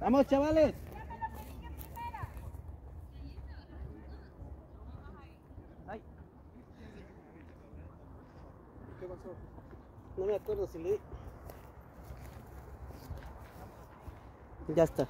Vamos, chavales. ¿Qué pasó? No me acuerdo si le... di. Ya está.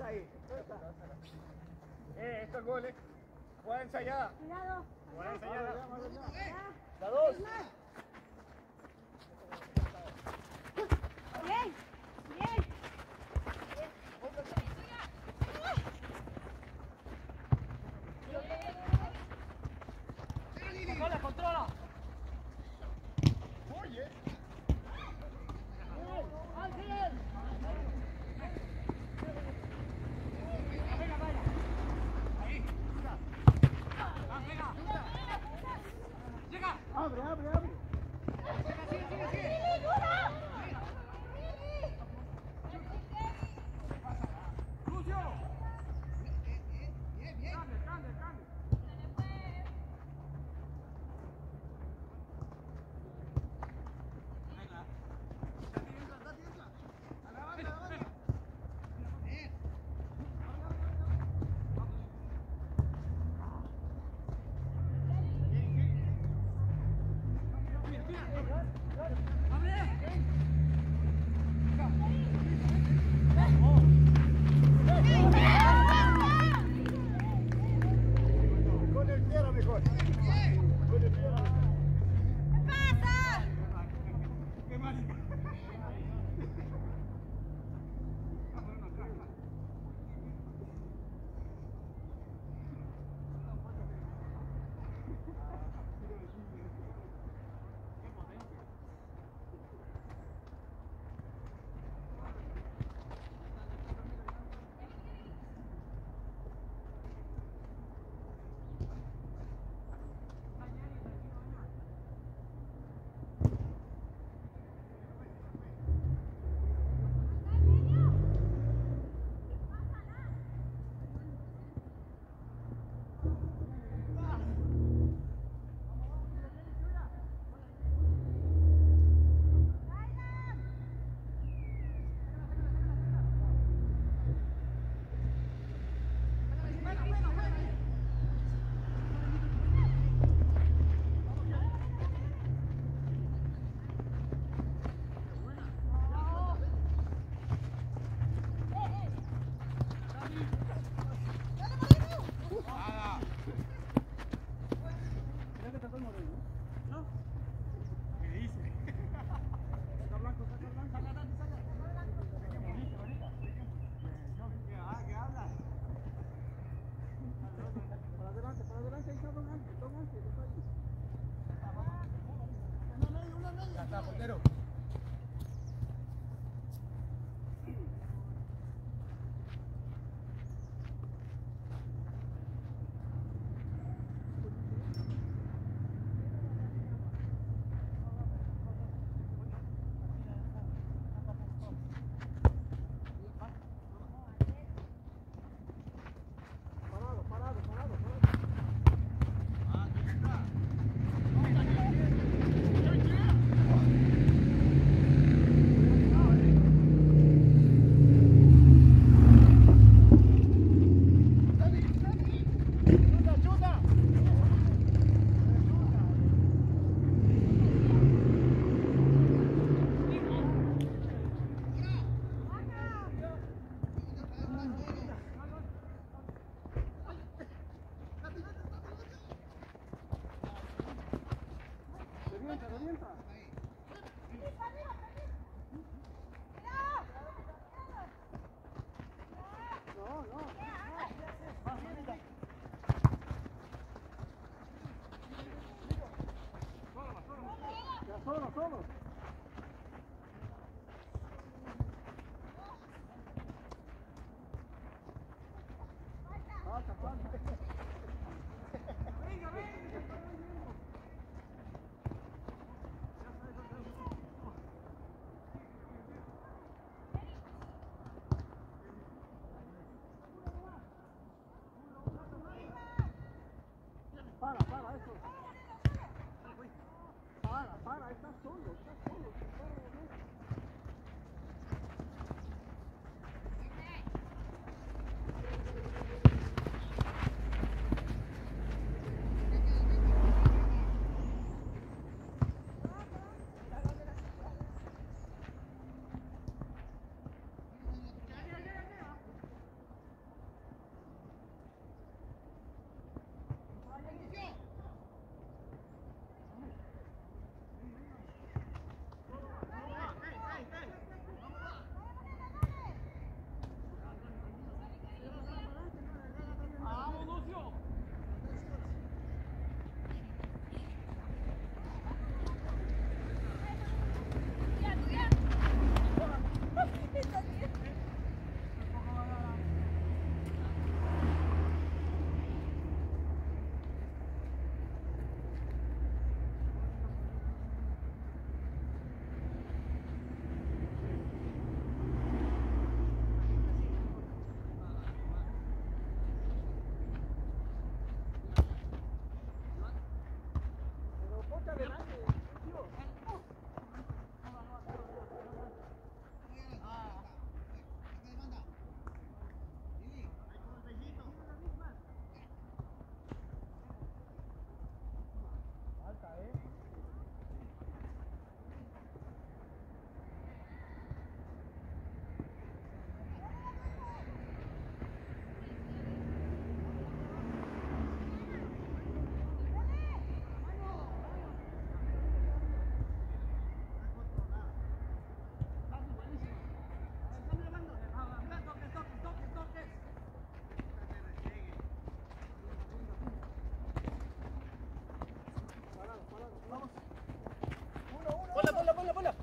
ahí. Estos eh, goles. Eh. Jueguense allá. Cuidado. La dos. Ponla, ponla.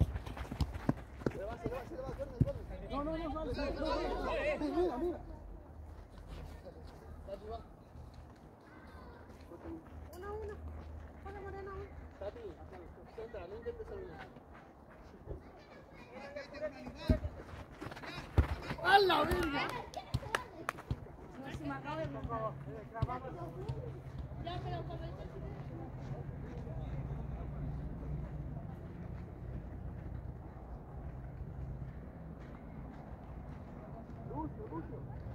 No, no, no, no, no, Mira, mira. Uno, uno. Hola, Moreno. Tati, centra, no intentes salir. ¡A la verga! Thank you.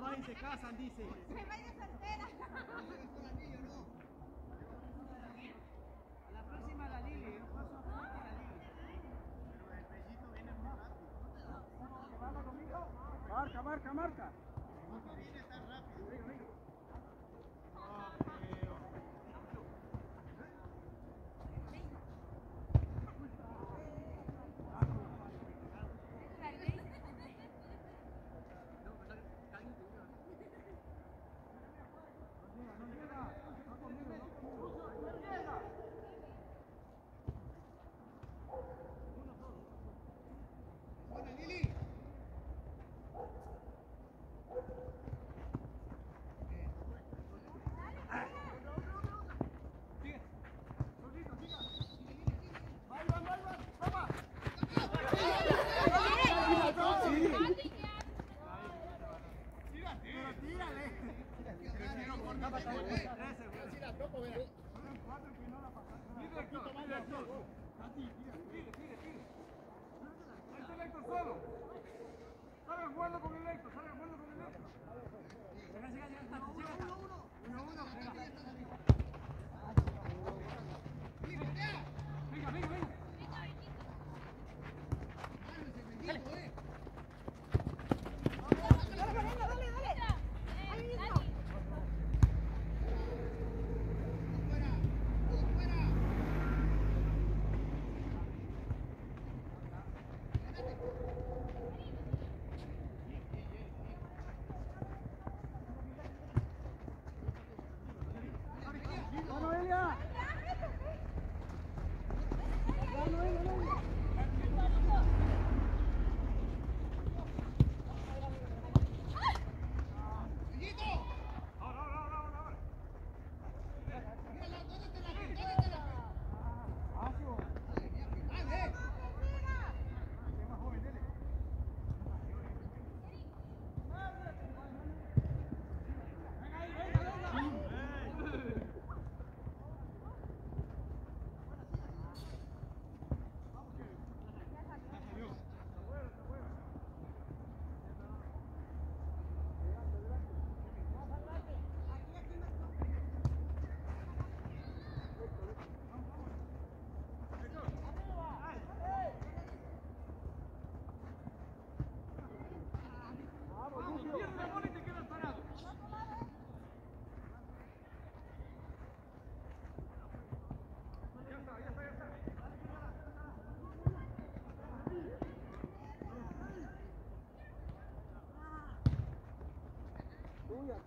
más y se casan, dice. Se vaya soltera. A la próxima la Lili, yo paso a la Lili. Marca, marca, marca.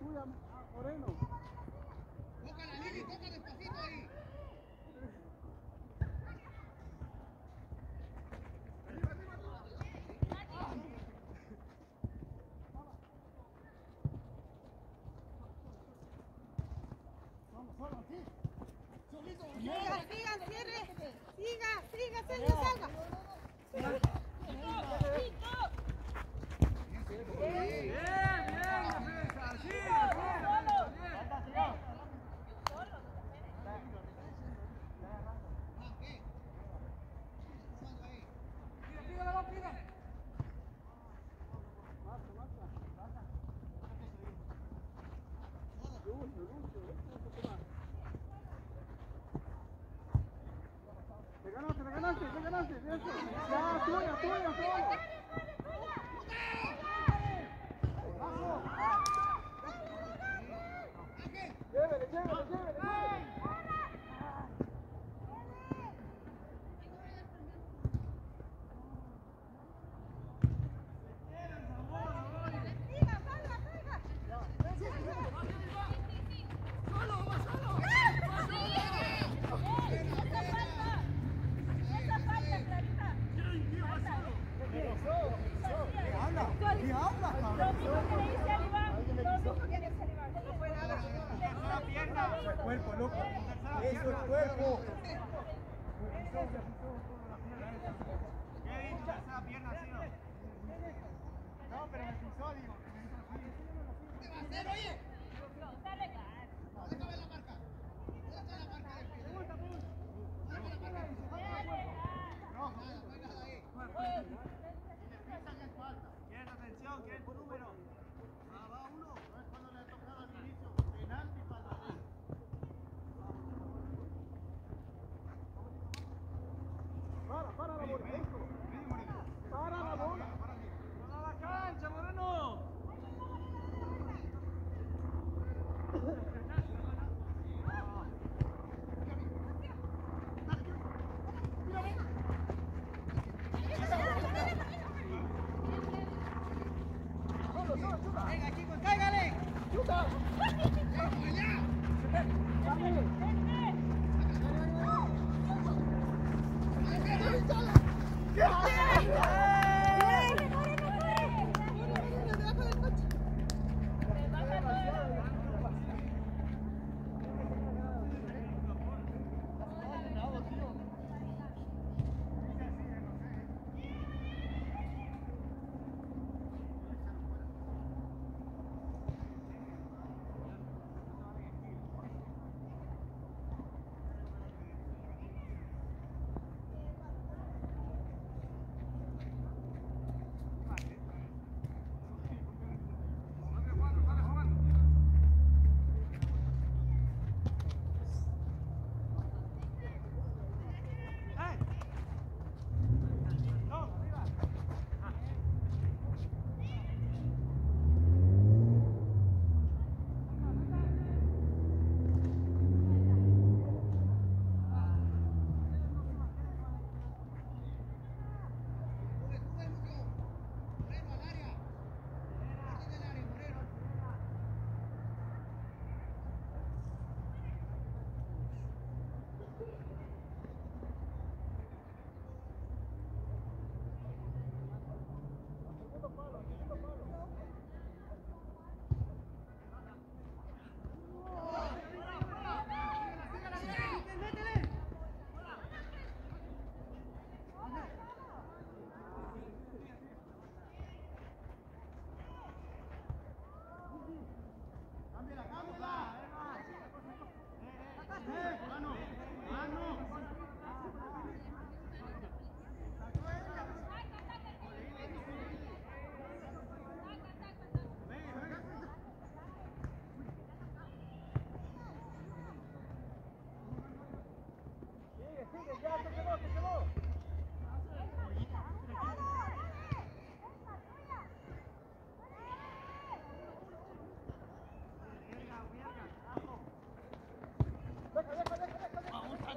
tuya, ah, Moreno. Toca la línea, toca despacito ahí. Siga, siga, cierre. Siga, siga, siga, salga. Bien.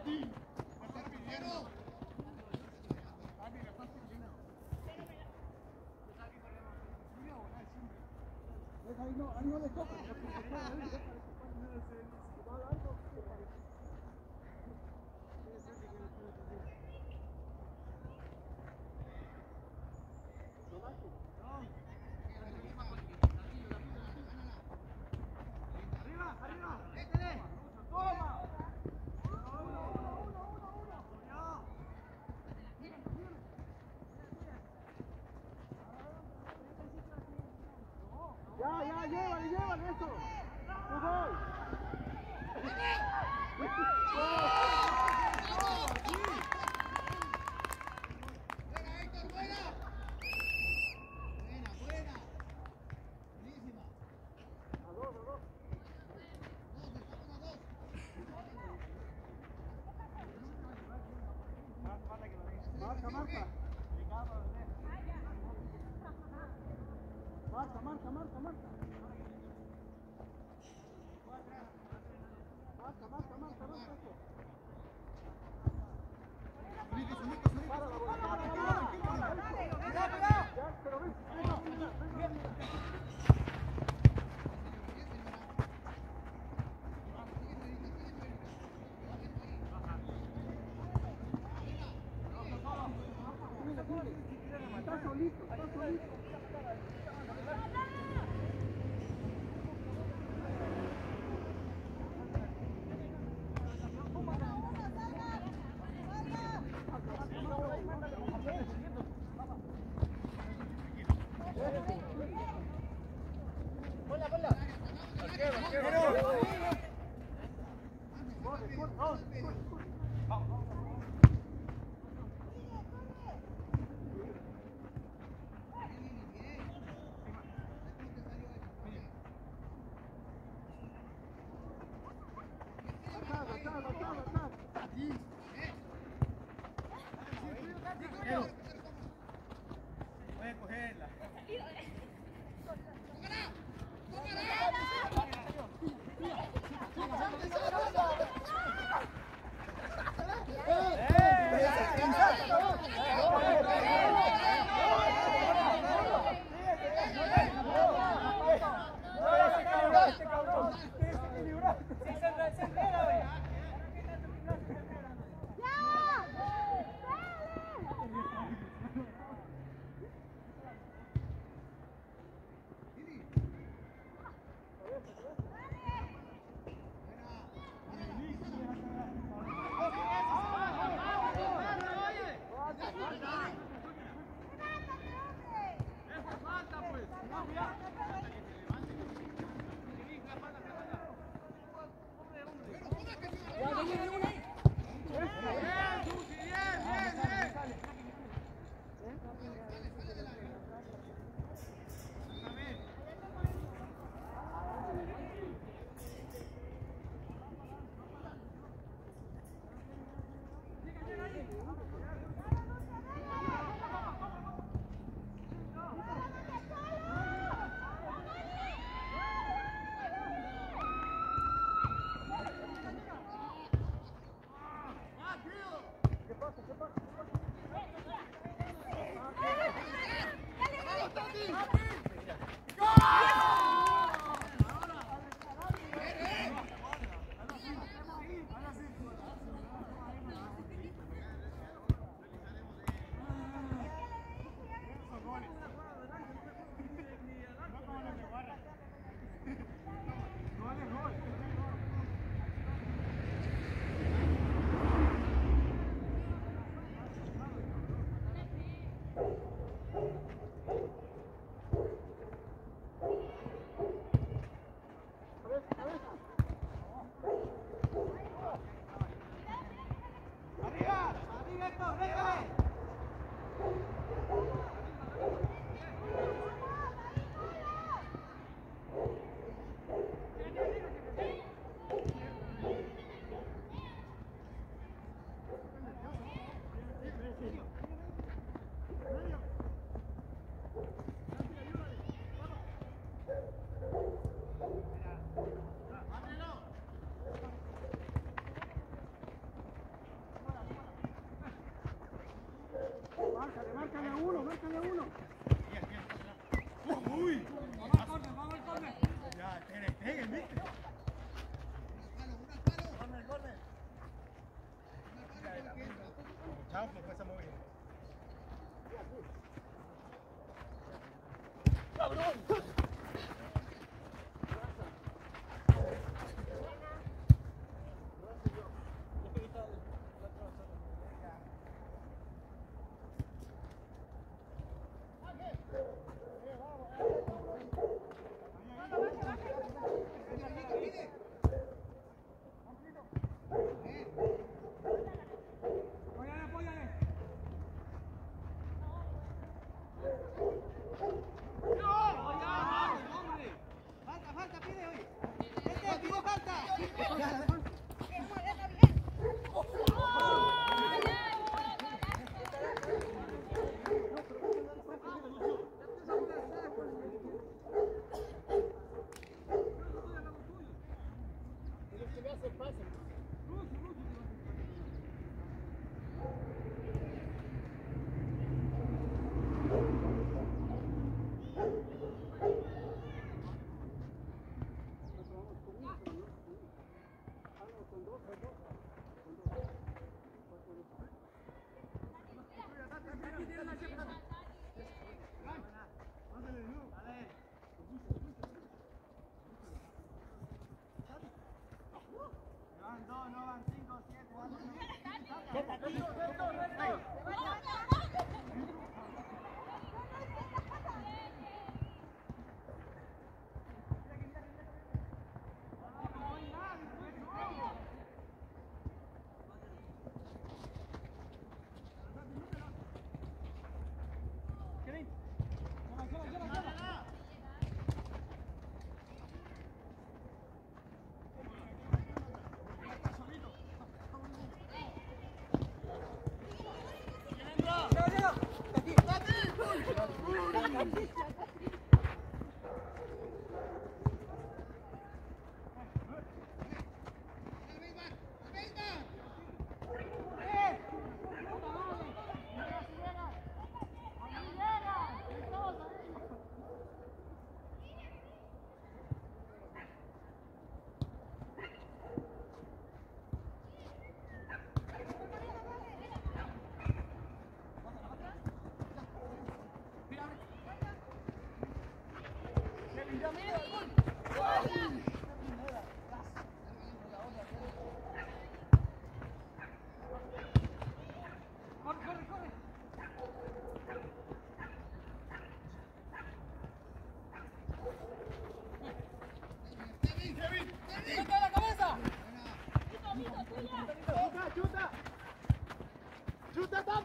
Ahí no, ahí no le toca. Eso.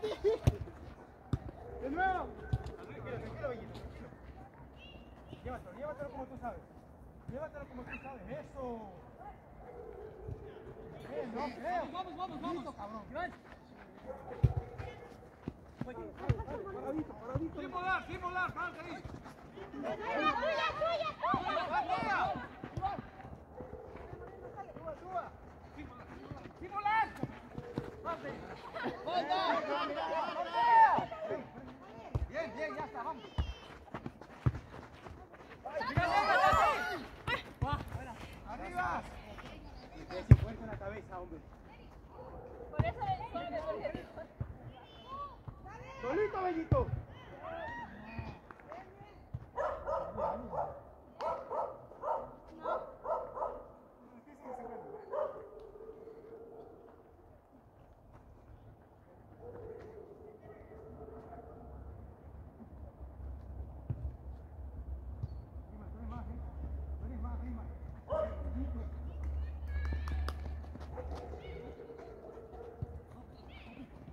De nuevo. Tranquilo, tranquilo, Bellito, tranquilo. Llévatelo, llévatelo como tú sabes. Llévatelo como tú sabes. Eso. Eh, no creo. Vamos, vamos, vamos. Listo, cabrón. Sin volar, sin volar, falta ahí. Sin volar. Bien, bien, ya está, vamos. Arriba. Ese fuerte en la cabeza, hombre. Por eso le digo, porque- Solito, Bellito.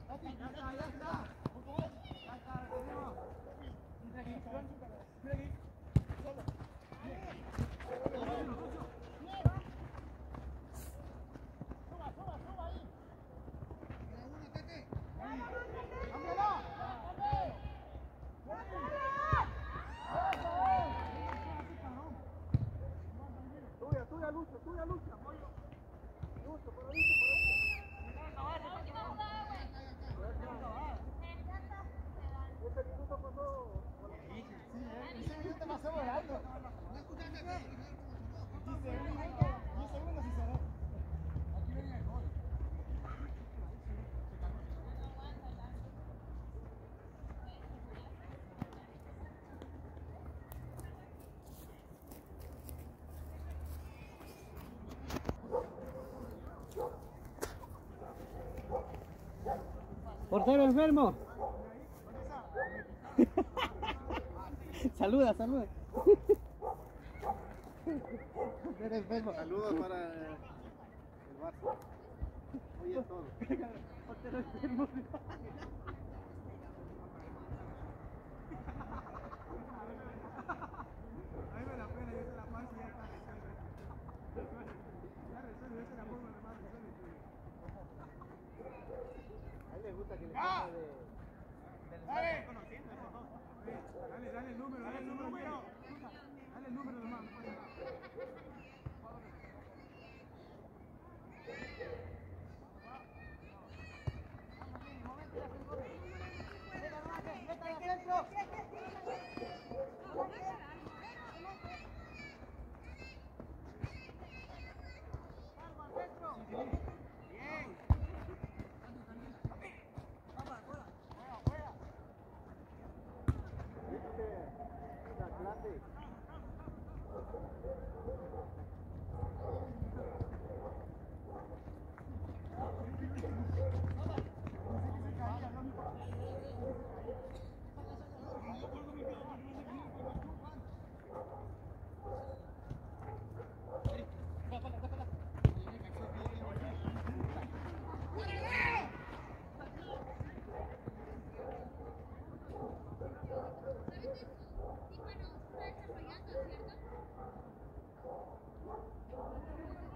Ya está, ya está. Ya está, Portero enfermo. saluda, saluda. Portero enfermo. Saludos para el Barça. Oye todo. Portero enfermo. Ahí me la pena, yo se la paso y ya está resuelve. Ya resuelve, esa es la forma de más resuelve. Gusta que le ¡Ah! de... ¡Dale! Dale, dale el número, dale el número. Dale el número nomás, どうも。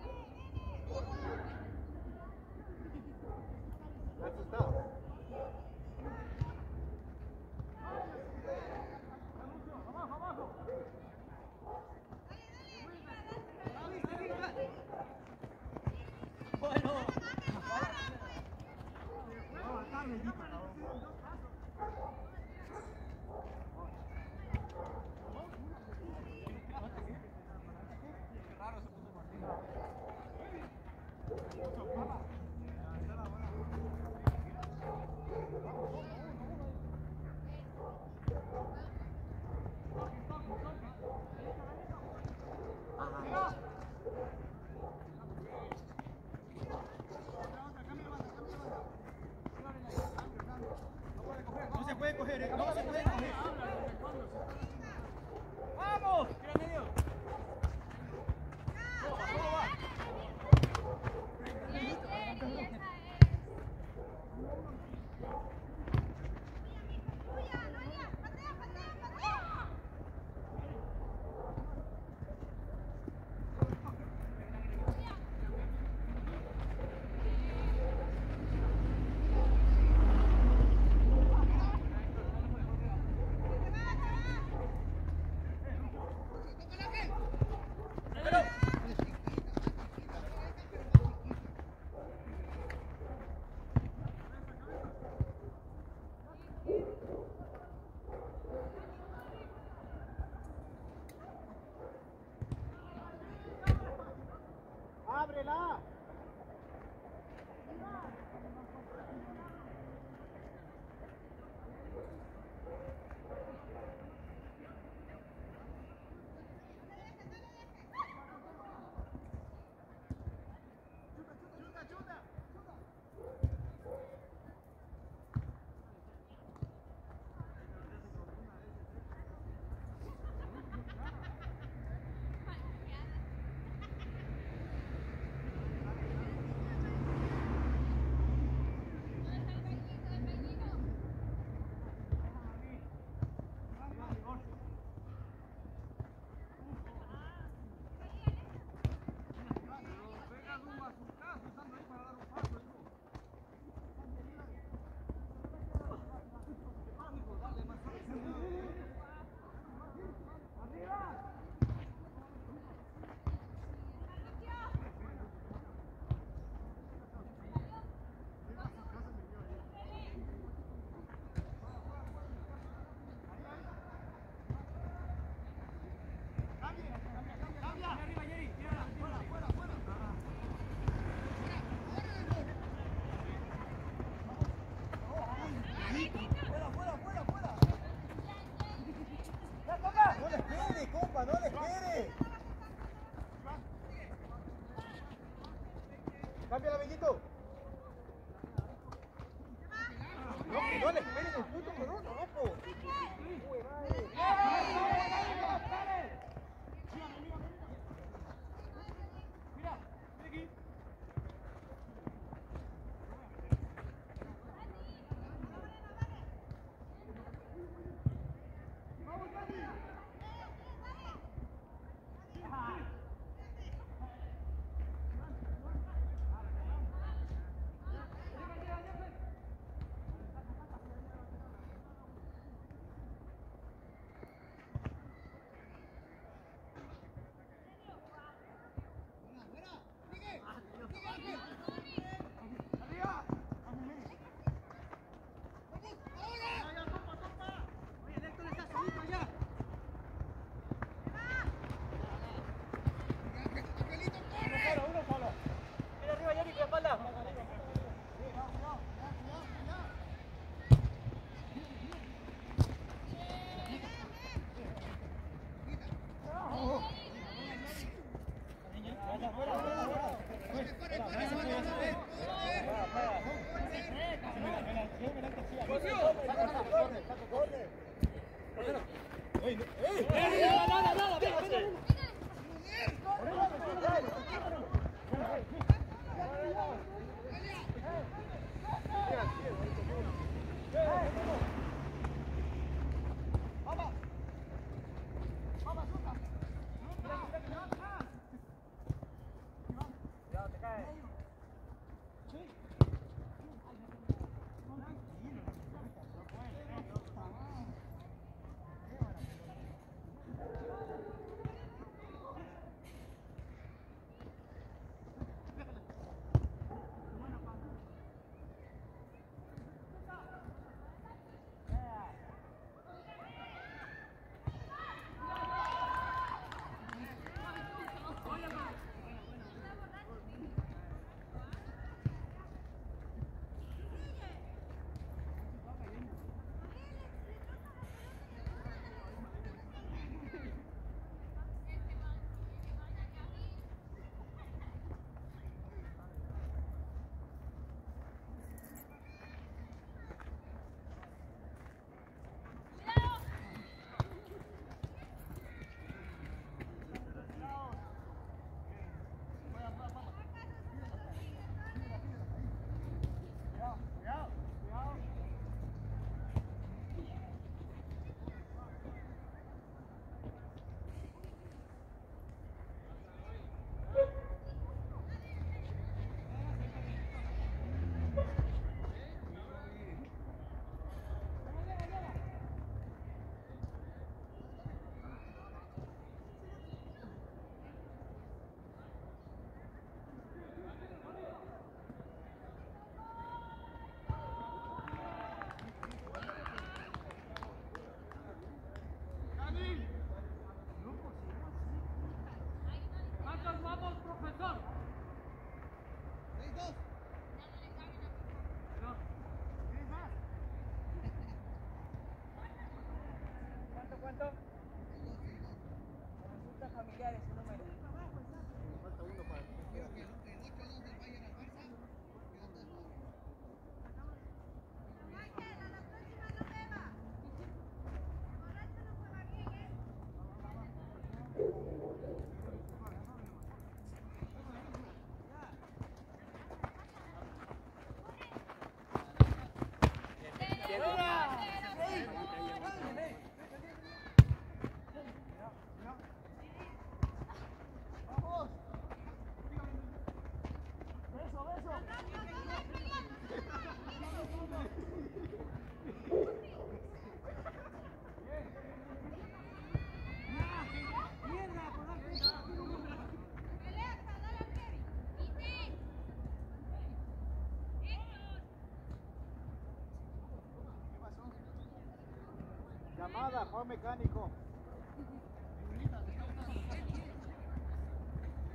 Llamada, Juan Mecánico.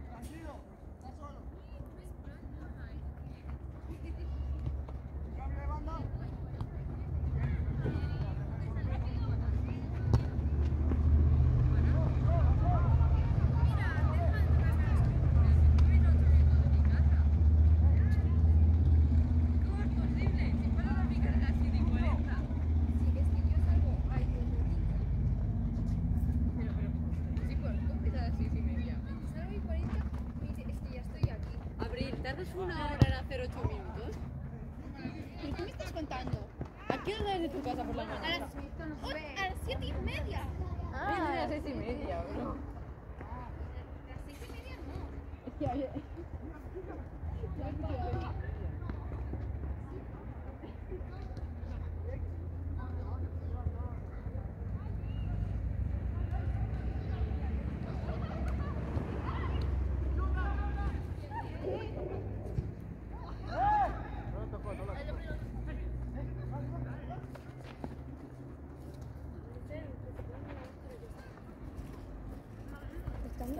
Tranquilo, está solo. Cambio de banda. ¿Cómo es posible? Si fuera una picarga así de 40. Sí, es que yo salgo ay, de Pero, pero, sí, pues, ¿cómo empiezas a las 6 y media? Salgo y 40 me dice, es que ya estoy aquí. Abril, ¿tardas una hora en hacer 8 minutos? ¿Pero qué me estás contando? ¿A qué hora de tu casa por la A las, mañana? a las 7 y media. Ah, a las 6 y media, bro. A las 6 y media no. Es que había...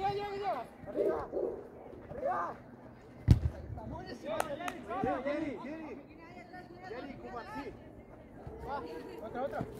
lleva, lleva, lleva. Arriba, arriba. Jerry, Jerry, Jerry, Jerry, Jerry, Jerry, Jerry, Jerry, Jerry, Jerry, Jerry, Jerry, Jerry, Jerry, Jerry, Jerry,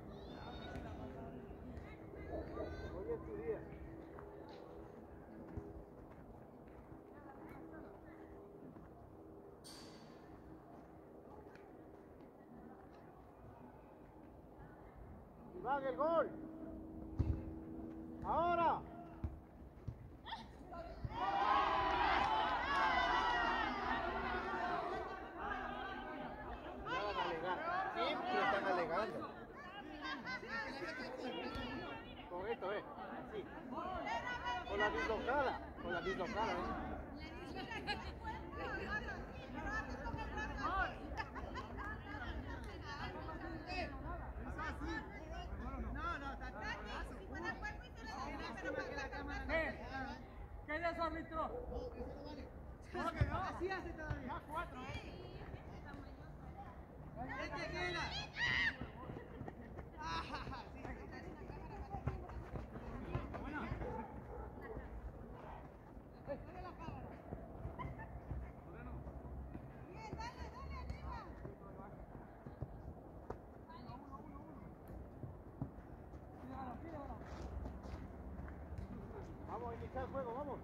echar fuego, vamos.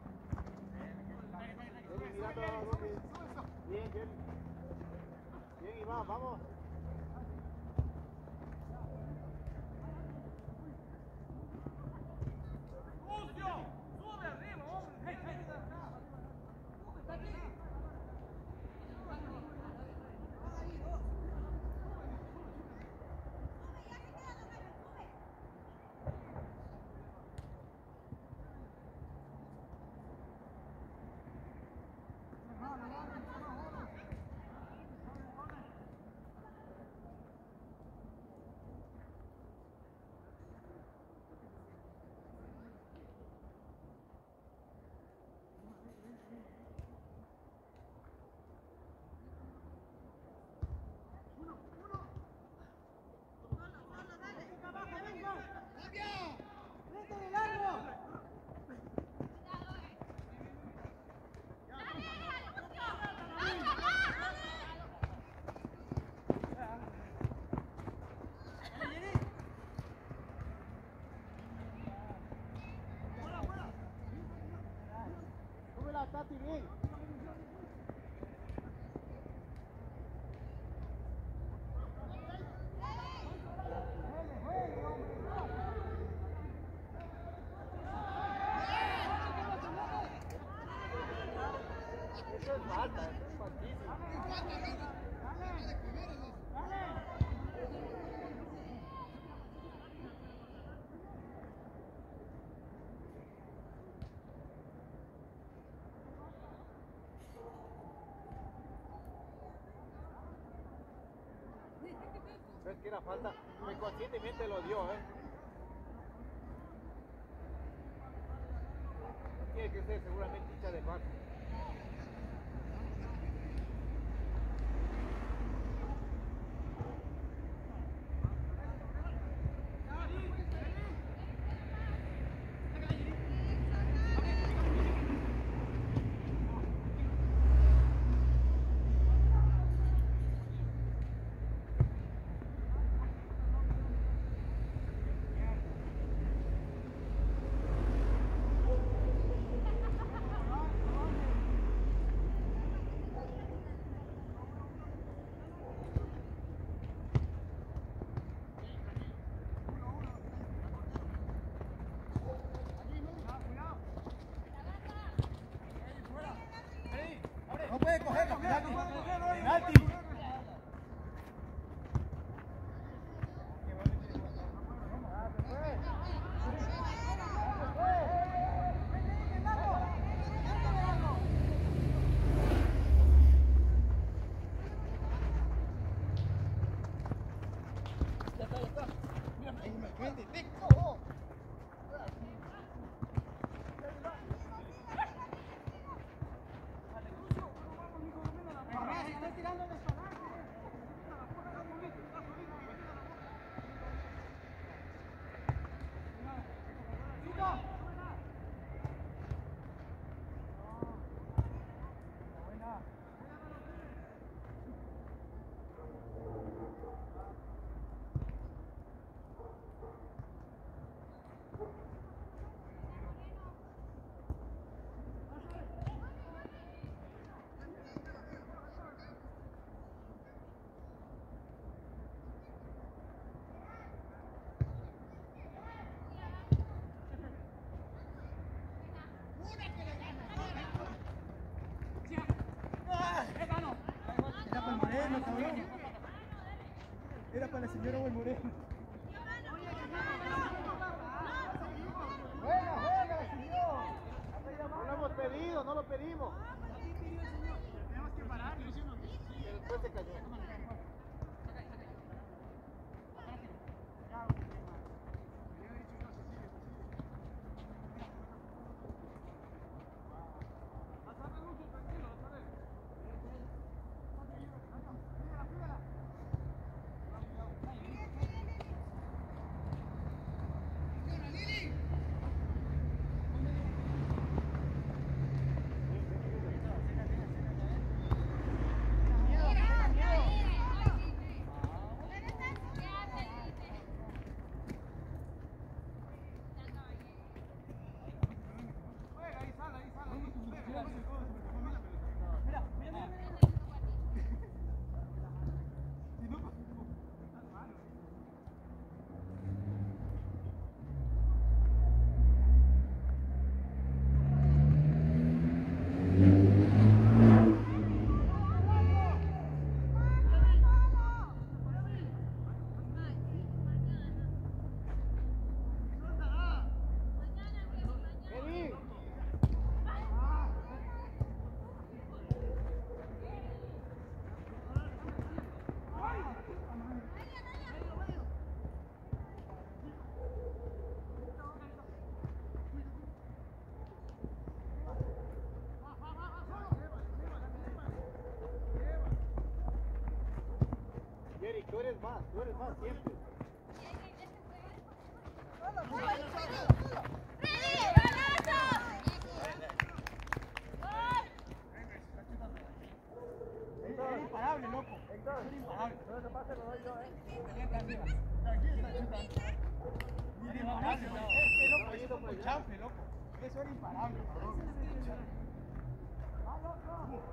Bien, bien. Bien, Iván, vamos. Eso es falta, eso es ¿Ves que era falta? Inconscientemente lo dio, ¿eh? Tiene que ser seguramente hincha de falta. Era para la señora Buen. Juega, juega, señor. No lo hemos pedido, no lo pedimos. Tenemos que parar. Pero después se cayó. Vení. Jerry, tú eres más, tú eres más siempre.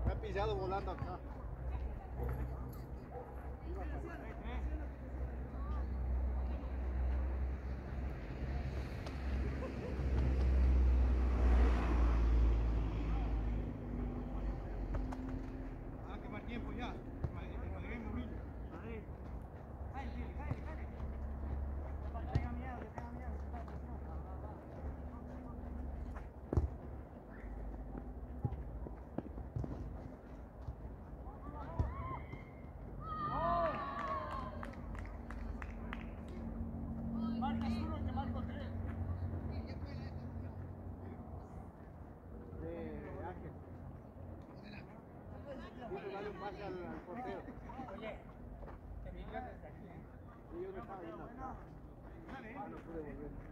Me ha pillado volando acá. al portero. Oye, que mi vida se está aquí, ¿eh? Y yo me estaba viendo. Ah, no pude volver.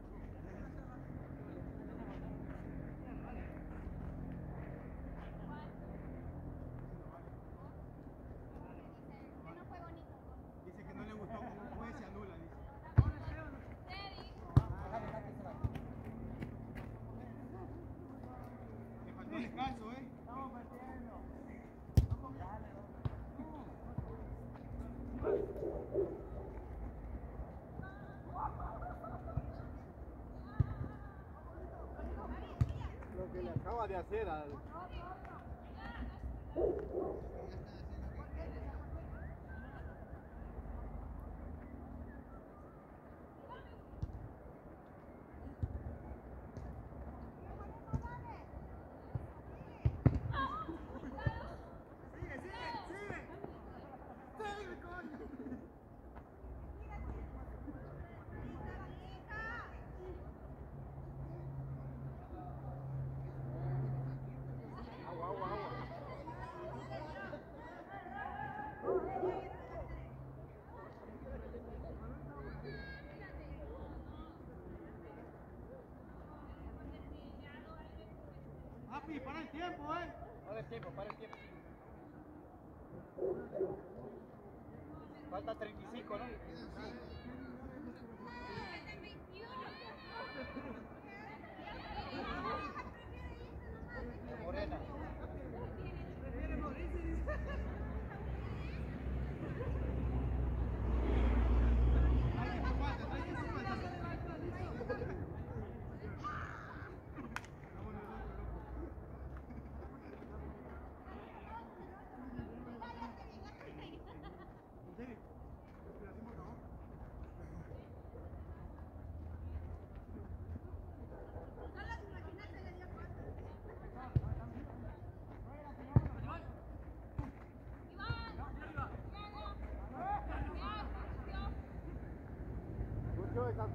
De hacer. Para el tiempo, ¿eh? Para el tiempo, para el tiempo. Falta 35, ¿no?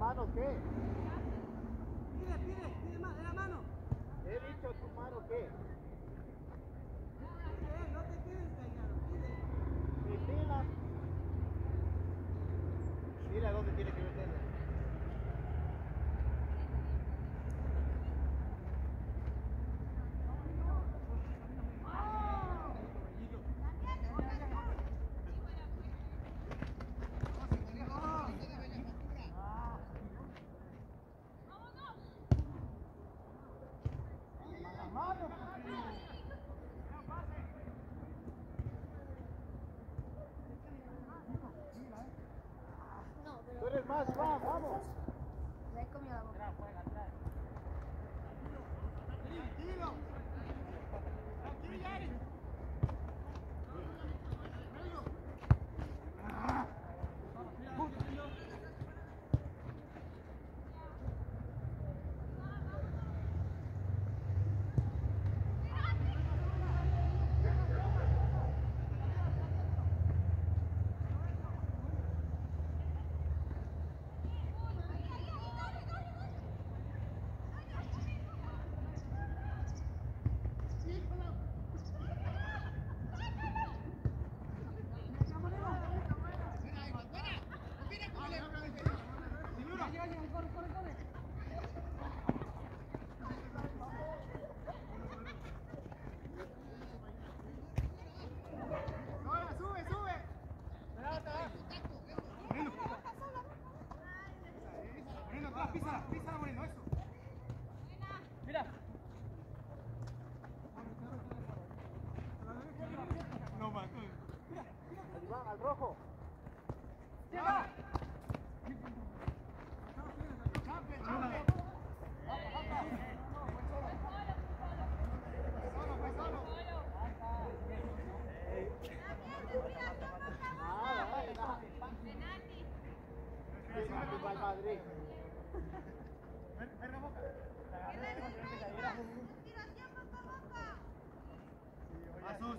final game. Más, Iván, vamos. Le he comido la boca. Tranquilo. Tranquilo, Yari. Buena, Iván, buena. Mira cómo le Ahora, sube, sube. Moreno, atrás, písala, písala, Moreno, eso. Mira. No, man. Iván, al rojo. Nada, nada, nada. Madrid.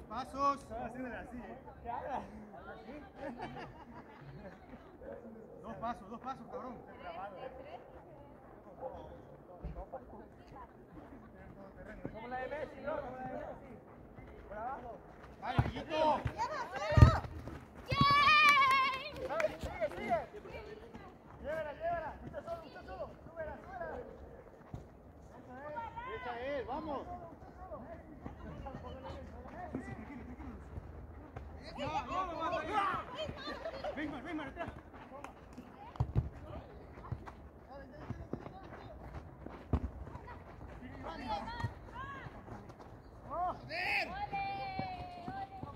Pasos, pasos. Dos pasos, dos pasos, cabrón. Como la de Messi, ¿no? Como la de Messi. Por abajo. Vale, Guillito. Sigue, sigue. Llévala, llévala. Usted solo, usted solo. Súbela, súbela. Esa es, vamos. No, no, no, no, no. Ven, man, ven, man, atrás. ¡Joder!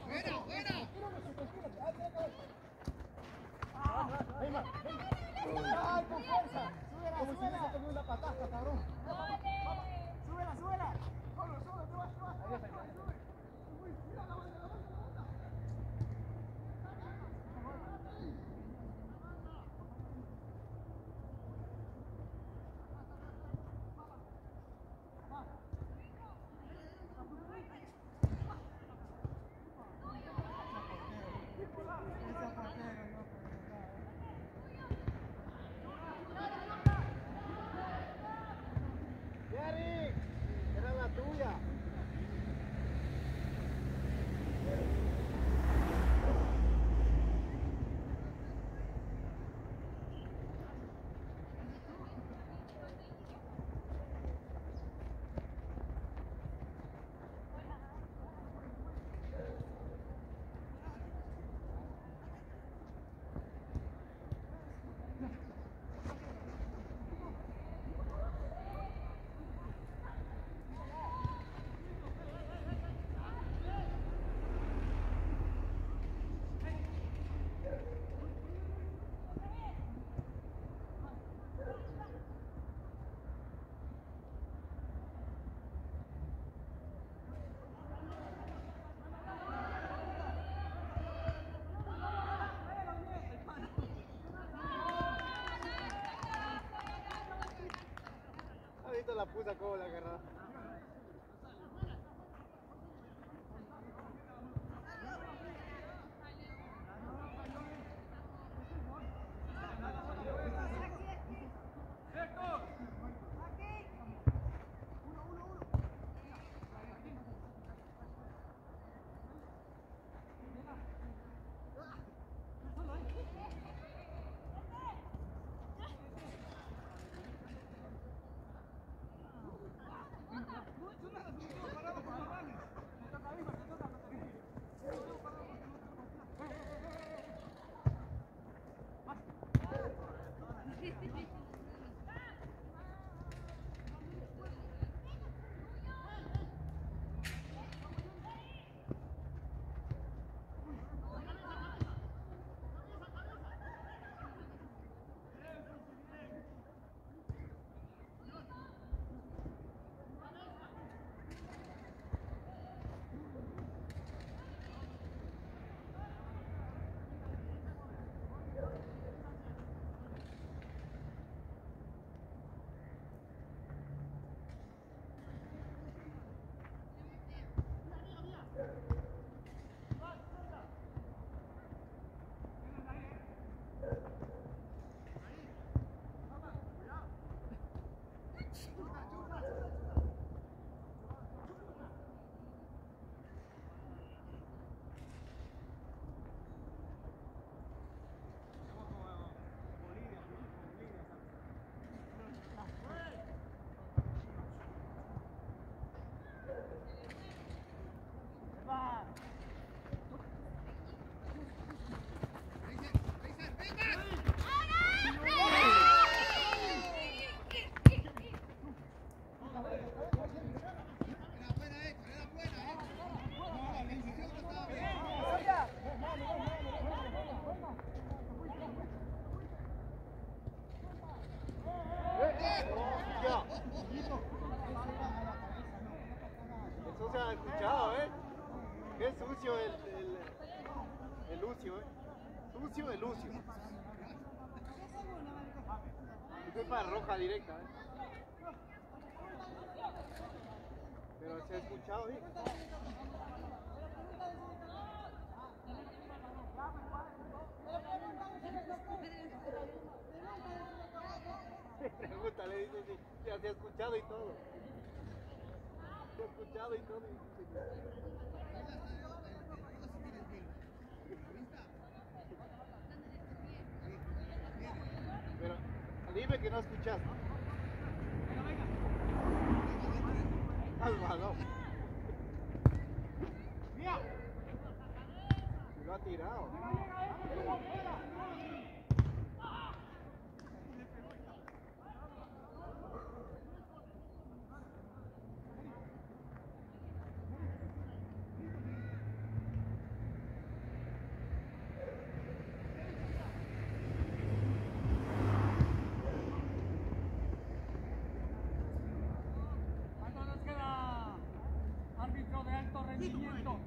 ¡Buena, buena! ¡Ay, con fuerza! ¡Súbela, súbela! Como una pataca, cabrón. ¡Súbela, súbela! ¡Solo, solo! ¡Tú vas, tú vas! Ahí está, Jerry, era la tuya. Ahorita la puta como la Roja directa, ¿eh? Pero se ha escuchado, ¿sí? Dice, si se ha escuchado y todo. Se ha escuchado y todo. y dime que no escuchaste. Álvaro. Mira. Se lo ha tirado. ¿Cuánto nos queda? Árbitro de alto rendimiento.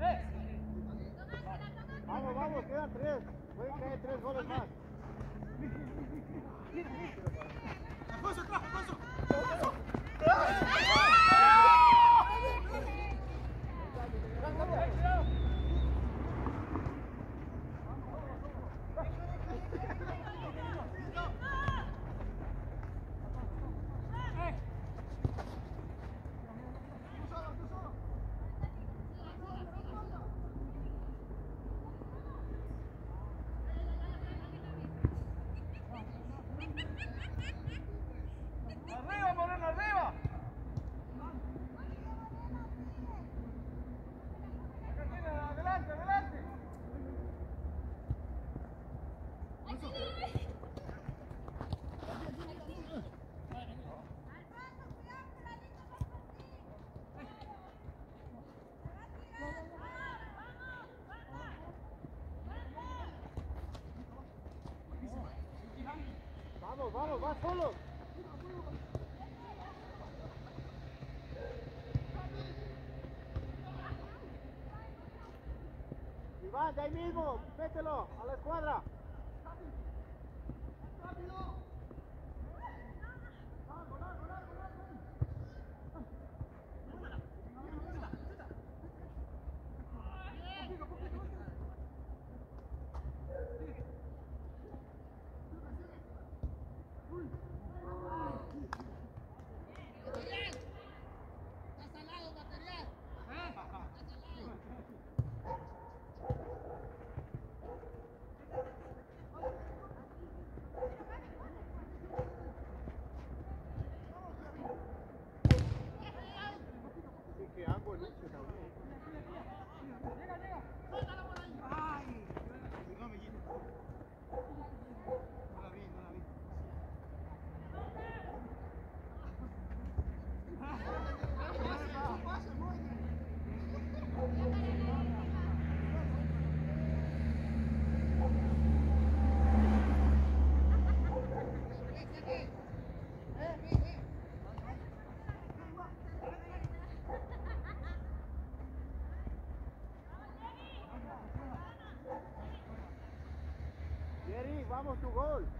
¡Eh! Vamos, vamos, quedan tres. Pueden caer tres goles más. Alfonso, atrás, Alfonso. ¡Eh! ¡Arriba, Moreno, arriba! Acá tiene, adelante, adelante. Vamos, va solo. Iván, de ahí mismo, mételo a la escuadra. Vamos tu gol.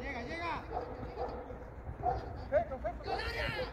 llega, llega. ¡Fecho, fecho! ¡Colaria!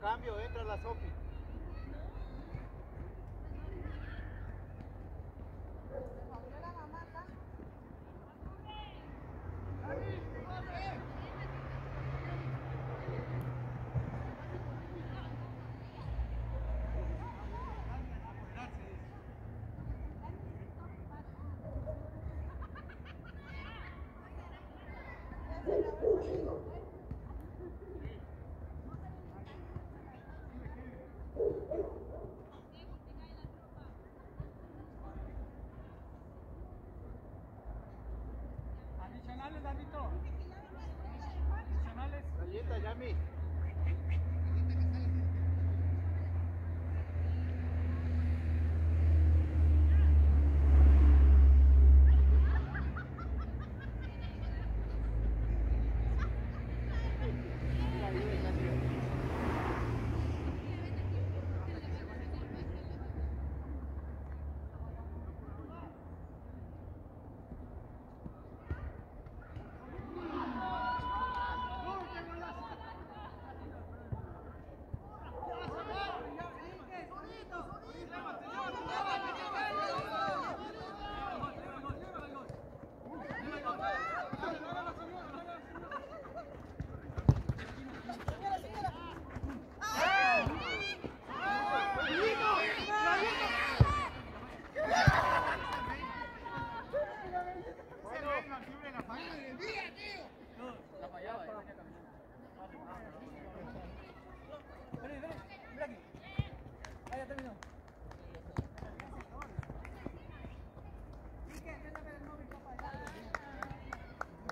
Cambio, entra la Sofi.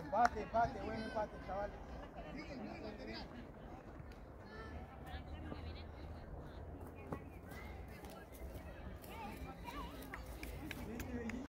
Empate, empate, buen empate, chavales.